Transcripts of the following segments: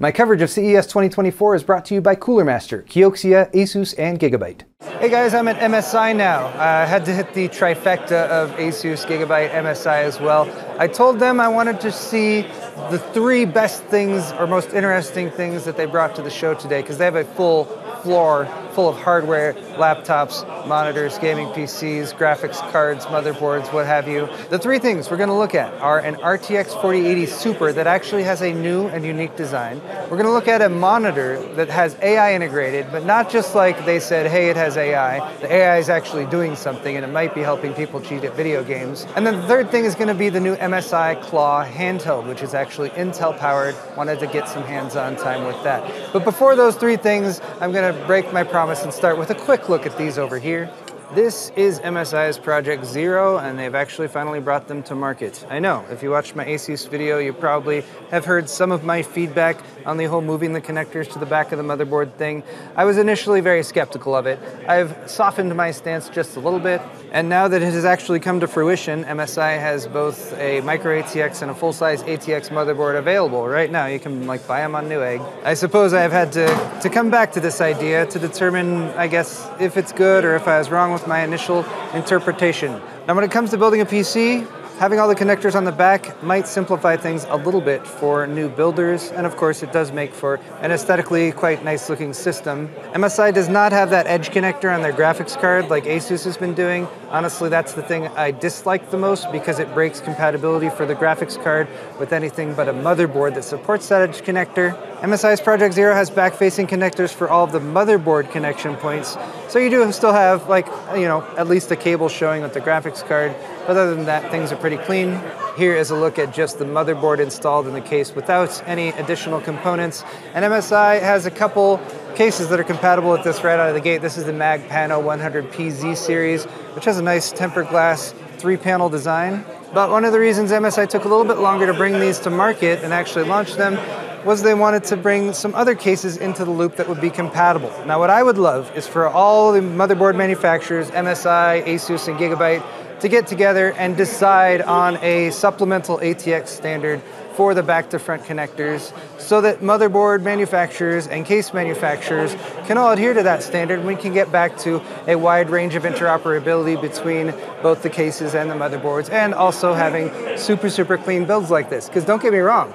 My coverage of CES 2024 is brought to you by Cooler Master, Kioxia, Asus, and Gigabyte. Hey guys, I'm at MSI now. I had to hit the trifecta of Asus, Gigabyte, MSI as well. I told them I wanted to see the three best things or most interesting things that they brought to the show today because they have a full floor full of hardware, laptops, monitors, gaming PCs, graphics cards, motherboards, what have you. The three things we're going to look at are an RTX 4080 Super that actually has a new and unique design. We're going to look at a monitor that has AI integrated, but not just like they said, hey, it has AI. The AI is actually doing something and it might be helping people cheat at video games. And then the third thing is going to be the new MSI Claw handheld, which is actually Intel powered. Wanted to get some hands on time with that. But before those three things, I'm going to break my promise promise and start with a quick look at these over here. This is MSI's Project Zero, and they've actually finally brought them to market. I know, if you watched my ASUS video, you probably have heard some of my feedback on the whole moving the connectors to the back of the motherboard thing. I was initially very skeptical of it. I've softened my stance just a little bit, and now that it has actually come to fruition, MSI has both a micro ATX and a full-size ATX motherboard available right now. You can like buy them on Newegg. I suppose I've had to, to come back to this idea to determine, I guess, if it's good or if I was wrong with my initial interpretation. Now, when it comes to building a PC, Having all the connectors on the back might simplify things a little bit for new builders, and of course it does make for an aesthetically quite nice looking system. MSI does not have that edge connector on their graphics card like Asus has been doing. Honestly, that's the thing I dislike the most because it breaks compatibility for the graphics card with anything but a motherboard that supports that edge connector. MSI's Project Zero has back-facing connectors for all of the motherboard connection points, so you do still have like, you know, at least a cable showing with the graphics card, but other than that, things are pretty clean. Here is a look at just the motherboard installed in the case without any additional components. And MSI has a couple cases that are compatible with this right out of the gate. This is the Magpano 100PZ series, which has a nice tempered glass three panel design. But one of the reasons MSI took a little bit longer to bring these to market and actually launch them was they wanted to bring some other cases into the loop that would be compatible. Now, what I would love is for all the motherboard manufacturers, MSI, Asus, and Gigabyte, to get together and decide on a supplemental ATX standard for the back to front connectors so that motherboard manufacturers and case manufacturers can all adhere to that standard and we can get back to a wide range of interoperability between both the cases and the motherboards and also having super super clean builds like this because don't get me wrong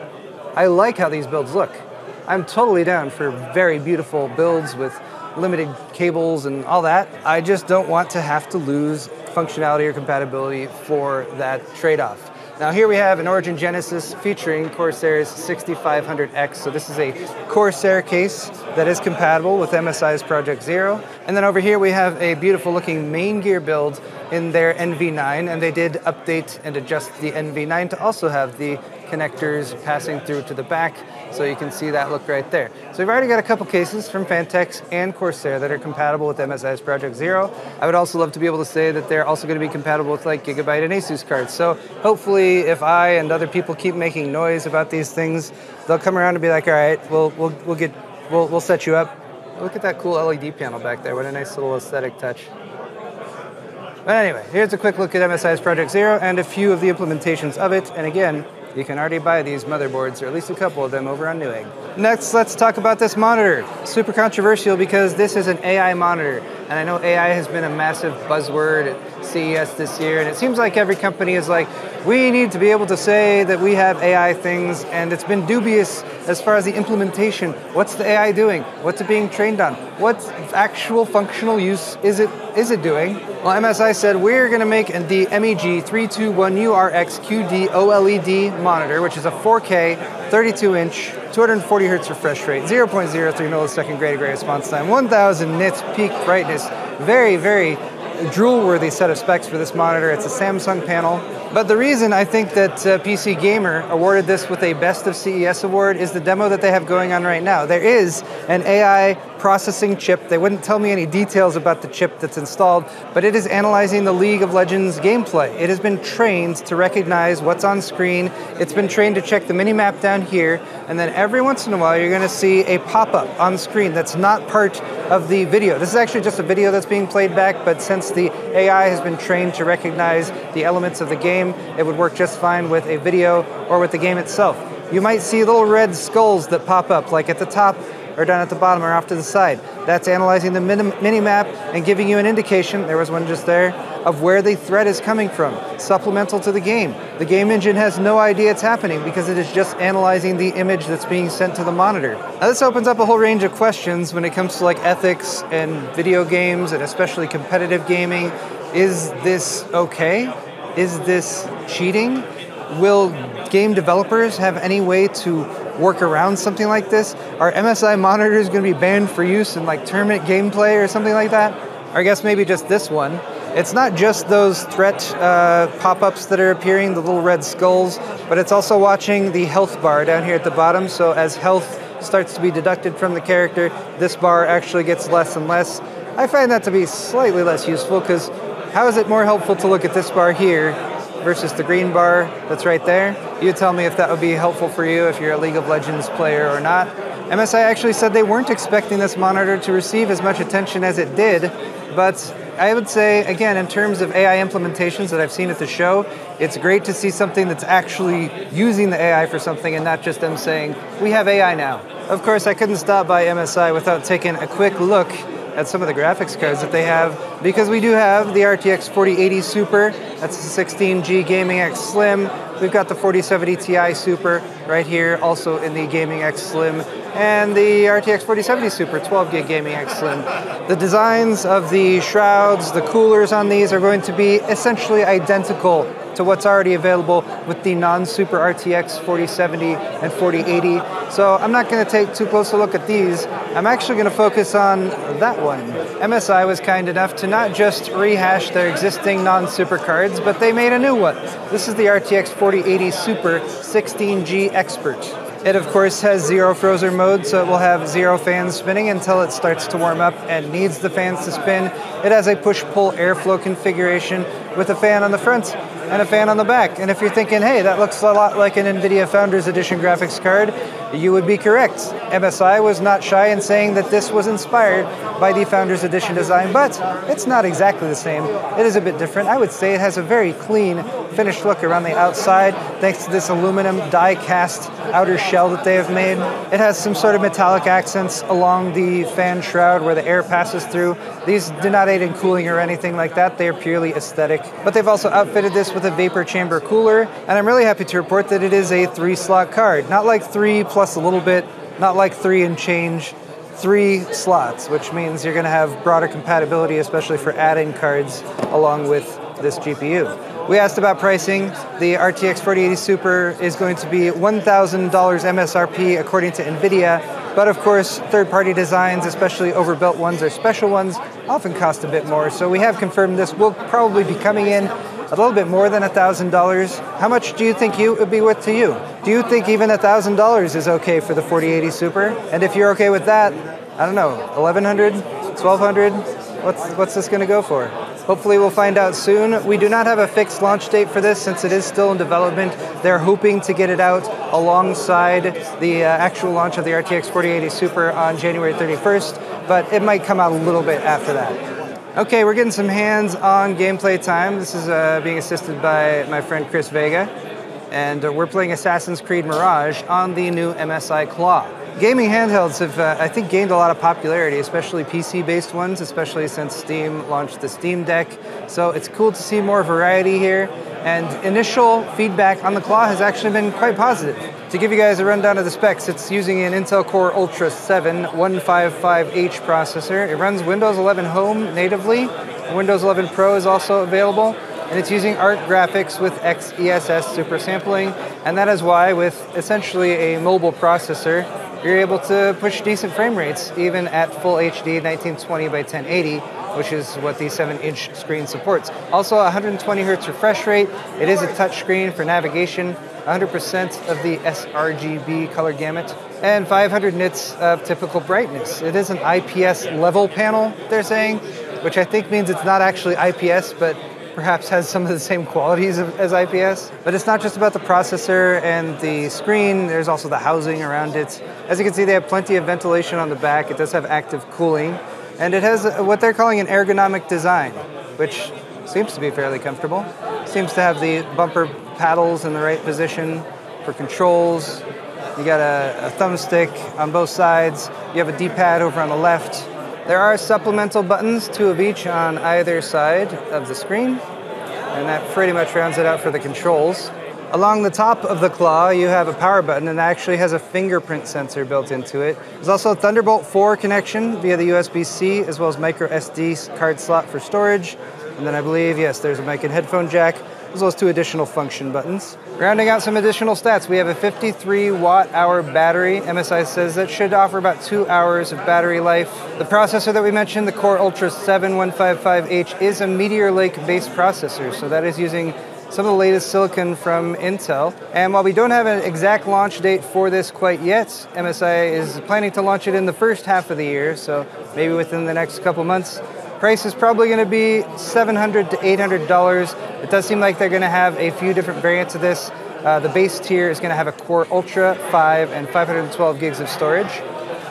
I like how these builds look. I'm totally down for very beautiful builds with limited cables and all that. I just don't want to have to lose functionality or compatibility for that trade-off. Now here we have an Origin Genesis featuring Corsair's 6500X. So this is a Corsair case that is compatible with MSI's Project Zero. And then over here we have a beautiful looking Maingear build in their NV9 and they did update and adjust the NV9 to also have the connectors passing through to the back, so you can see that look right there. So we've already got a couple cases from Phanteks and Corsair that are compatible with MSI's Project Zero. I would also love to be able to say that they're also going to be compatible with like Gigabyte and Asus cards. So hopefully if I and other people keep making noise about these things, they'll come around and be like, all right, we'll, we'll, we'll, get, we'll, we'll set you up. Look at that cool LED panel back there. What a nice little aesthetic touch. But anyway, here's a quick look at MSI's Project Zero and a few of the implementations of it. And again, you can already buy these motherboards, or at least a couple of them, over on Newegg. Next, let's talk about this monitor. Super controversial because this is an AI monitor. And I know AI has been a massive buzzword at CES this year, and it seems like every company is like, we need to be able to say that we have AI things, and it's been dubious as far as the implementation. What's the AI doing? What's it being trained on? What actual functional use is it is it doing? Well, MSI said we're going to make the MEG 321URX QD OLED monitor, which is a 4K, 32 inch, 240 hertz refresh rate, 0.03 millisecond gray to gray response time, 1000 nits peak brightness. Very, very drool worthy set of specs for this monitor. It's a Samsung panel. But the reason I think that uh, PC Gamer awarded this with a Best of CES award is the demo that they have going on right now. There is an AI processing chip. They wouldn't tell me any details about the chip that's installed, but it is analyzing the League of Legends gameplay. It has been trained to recognize what's on screen. It's been trained to check the mini map down here, and then every once in a while you're going to see a pop up on screen that's not part of the video. This is actually just a video that's being played back, but since the AI has been trained to recognize the elements of the game, it would work just fine with a video or with the game itself. you might see little red skulls that pop up, like at the top or down at the bottom or off to the side. That's analyzing the mini map and giving you an indication, there was one just there, of where the threat is coming from, supplemental to the game. The game engine has no idea it's happening because it is just analyzing the image that's being sent to the monitor. Now, this opens up a whole range of questions when it comes to like ethics and video games and especially competitive gaming. Is this okay? Is this cheating? Will game developers have any way to work around something like this? Are MSI monitors going to be banned for use in like tournament gameplay or something like that? Or I guess maybe just this one. It's not just those threat uh, pop ups that are appearing, the little red skulls, but it's also watching the health bar down here at the bottom. So as health starts to be deducted from the character, this bar actually gets less and less. I find that to be slightly less useful because how is it more helpful to look at this bar here versus the green bar that's right there. You tell me if that would be helpful for you if you're a League of Legends player or not. MSI actually said they weren't expecting this monitor to receive as much attention as it did, but I would say, again, in terms of AI implementations that I've seen at the show, it's great to see something that's actually using the AI for something and not just them saying, we have AI now. Of course, I couldn't stop by MSI without taking a quick look at some of the graphics cards that they have because we do have the RTX 4080 Super, that's the 16G Gaming X Slim. We've got the 4070 Ti Super right here, also in the Gaming X Slim, and the RTX 4070 Super 12 gig Gaming X Slim. The designs of the shrouds, the coolers on these are going to be essentially identical to what's already available with the non-Super RTX 4070 and 4080. So I'm not going to take too close a look at these. I'm actually going to focus on that one. MSI was kind enough to not just rehash their existing non-Super cards, but they made a new one. This is the RTX 4080 Super 16G Expert. It of course has zero Frozr mode, so it will have zero fans spinning until it starts to warm up and needs the fans to spin. It has a push-pull airflow configuration with a fan on the front and a fan on the back. And if you're thinking, hey, that looks a lot like an NVIDIA Founders Edition graphics card, you would be correct. MSI was not shy in saying that this was inspired by the Founders Edition design, but it's not exactly the same. It is a bit different. I would say it has a very clean, finished look around the outside, thanks to this aluminum die cast outer shell that they have made. It has some sort of metallic accents along the fan shroud where the air passes through. These do not aid in cooling or anything like that, they are purely aesthetic. But they've also outfitted this with a vapor chamber cooler, and I'm really happy to report that it is a three slot card. Not like three plus a little bit, not like three and change, three slots, which means you're going to have broader compatibility, especially for add-in cards along with this GPU. We asked about pricing. The RTX 4080 Super is going to be $1,000 MSRP according to NVIDIA, but of course, third-party designs, especially overbuilt ones or special ones, often cost a bit more. So we have confirmed this will probably be coming in a little bit more than $1,000. How much do you think you would be worth to you? Do you think even $1,000 is okay for the 4080 Super? And if you're okay with that, I don't know, 1100, 1200, what's what's this going to go for? Hopefully, we'll find out soon. We do not have a fixed launch date for this since it is still in development. They're hoping to get it out alongside the uh, actual launch of the RTX 4080 Super on January 31st, but it might come out a little bit after that. Okay, we're getting some hands on gameplay time. This is uh, being assisted by my friend Chris Vega, and uh, we're playing Assassin's Creed Mirage on the new MSI Claw. Gaming handhelds have, uh, I think, gained a lot of popularity, especially PC-based ones, especially since Steam launched the Steam Deck. So it's cool to see more variety here. And initial feedback on the Claw has actually been quite positive. To give you guys a rundown of the specs, it's using an Intel Core Ultra 7 155H processor. It runs Windows 11 Home natively. Windows 11 Pro is also available and it's using ARC graphics with XeSS super sampling, and that is why, with essentially a mobile processor, you're able to push decent frame rates even at full HD 1920 by 1080 which is what the 7 inch screen supports. Also 120 hertz refresh rate. It is a touch screen for navigation, 100% of the sRGB color gamut, and 500 nits of typical brightness. It is an IPS level panel, they're saying, which I think means it's not actually IPS, but perhaps has some of the same qualities of, as IPS. But it's not just about the processor and the screen, there's also the housing around it. As you can see, they have plenty of ventilation on the back. It does have active cooling. And it has what they're calling an ergonomic design, which seems to be fairly comfortable. Seems to have the bumper paddles in the right position for controls, You got a, a thumbstick on both sides. You have a D-pad over on the left. There are supplemental buttons, two of each on either side of the screen. And that pretty much rounds it out for the controls. Along the top of the claw, you have a power button and actually has a fingerprint sensor built into it. There's also a Thunderbolt 4 connection via the USB-C, as well as micro SD card slot for storage. And then I believe, yes, there's a mic and headphone jack, as well as two additional function buttons. Rounding out some additional stats, we have a 53 watt hour battery. MSI says that should offer about two hours of battery life. The processor that we mentioned, the Core Ultra 7155H, is a Meteor Lake based processor, so that is using some of the latest silicon from Intel. And while we don't have an exact launch date for this quite yet, MSI is planning to launch it in the first half of the year, so maybe within the next couple months. Price is probably going to be 700 to $800. It does seem like they're going to have a few different variants of this. Uh, the base tier is going to have a Core Ultra 5 and 512 gigs of storage.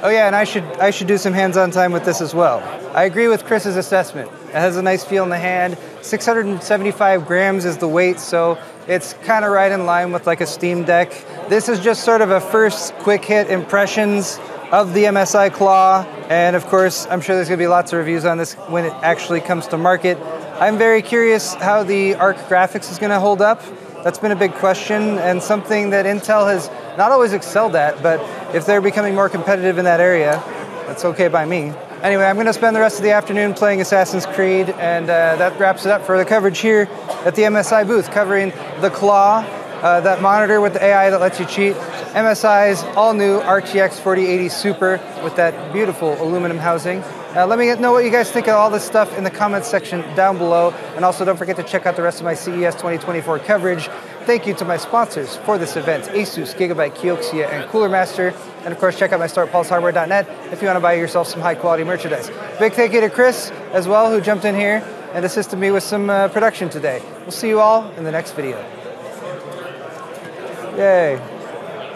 Oh yeah, and I should I should do some hands-on time with this as well. I agree with Chris's assessment. It has a nice feel in the hand. 675 grams is the weight, so it's kind of right in line with like a Steam Deck. This is just sort of a first quick hit impressions of the MSI Claw, and of course, I'm sure there's going to be lots of reviews on this when it actually comes to market. I'm very curious how the ARC graphics is going to hold up. That's been a big question and something that Intel has not always excelled at, but if they're becoming more competitive in that area, that's okay by me. Anyway, I'm going to spend the rest of the afternoon playing Assassin's Creed, and uh, that wraps it up for the coverage here at the MSI booth, covering the Claw, uh, that monitor with the AI that lets you cheat, MSI's all new RTX 4080 Super with that beautiful aluminum housing. Uh, let me know what you guys think of all this stuff in the comments section down below. And also don't forget to check out the rest of my CES 2024 coverage. Thank you to my sponsors for this event, Asus, Gigabyte, Kioxia, and Cooler Master. And of course, check out my store at paulshardware.net if you want to buy yourself some high quality merchandise. Big thank you to Chris as well, who jumped in here and assisted me with some uh, production today. We'll see you all in the next video. Yay.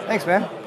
Thanks, man.